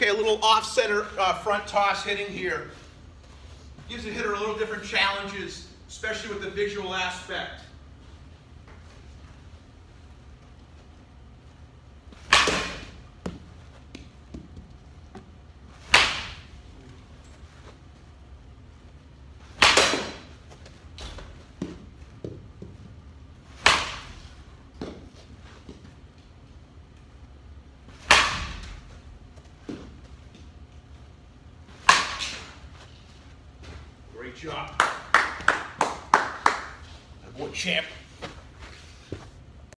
Okay, a little off-center uh, front toss hitting here. Gives the hitter a little different challenges, especially with the visual aspect. Great job. Boy, champ.